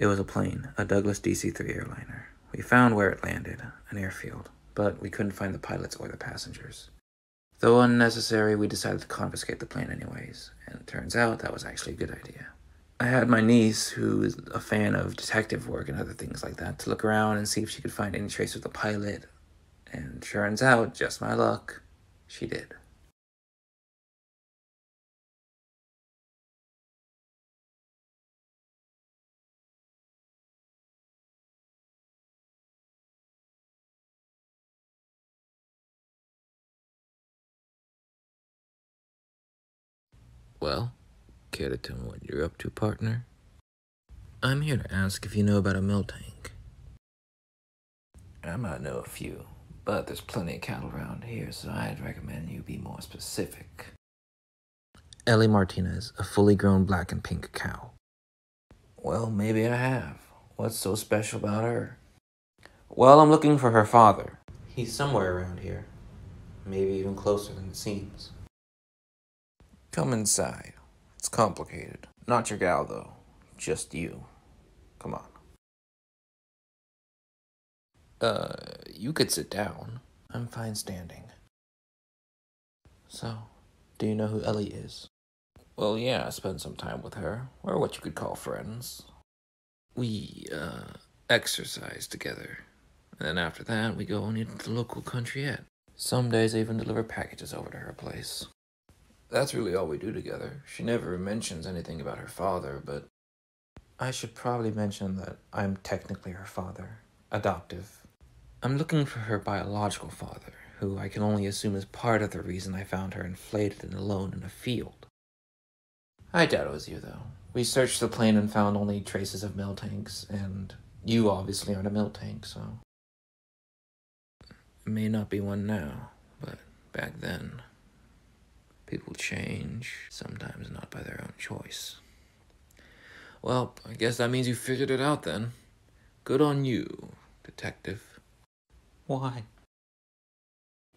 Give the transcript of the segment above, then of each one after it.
It was a plane, a Douglas DC 3 airliner. We found where it landed, an airfield, but we couldn't find the pilots or the passengers. Though unnecessary, we decided to confiscate the plane anyways, and it turns out that was actually a good idea. I had my niece, who is a fan of detective work and other things like that, to look around and see if she could find any trace of the pilot, and turns out, just my luck, she did. Well, care to tell me what you're up to, partner? I'm here to ask if you know about a Miltank. I might know a few, but there's plenty of cattle around here, so I'd recommend you be more specific. Ellie Martinez, a fully grown black and pink cow. Well, maybe I have. What's so special about her? Well, I'm looking for her father. He's somewhere around here. Maybe even closer than it seems. Come inside. It's complicated. Not your gal, though. Just you. Come on. Uh, you could sit down. I'm fine standing. So, do you know who Ellie is? Well, yeah, I spent some time with her, or what you could call friends. We, uh, exercise together. And then after that, we go and eat at the local countryette. Some days I even deliver packages over to her place. That's really all we do together. She never mentions anything about her father, but I should probably mention that I'm technically her father, adoptive. I'm looking for her biological father, who I can only assume is part of the reason I found her inflated and alone in a field. I doubt it was you, though. We searched the plane and found only traces of Miltanks, and you obviously aren't a Miltank, so. It may not be one now, but back then. People change, sometimes not by their own choice. Well, I guess that means you figured it out then. Good on you, detective. Why?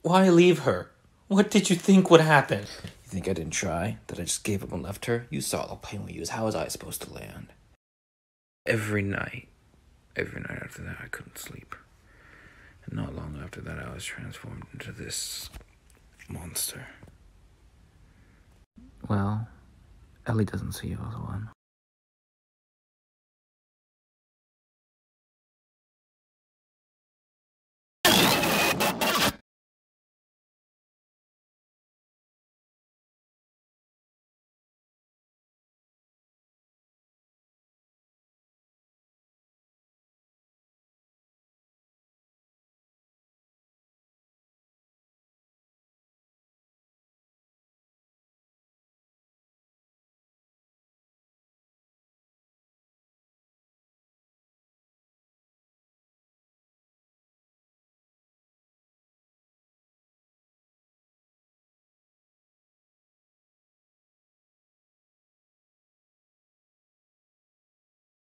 Why leave her? What did you think would happen? You think I didn't try? That I just gave up and left her? You saw the plane we used. How was I supposed to land? Every night. Every night after that, I couldn't sleep. And not long after that, I was transformed into this monster. Well, Ellie doesn't see you as one.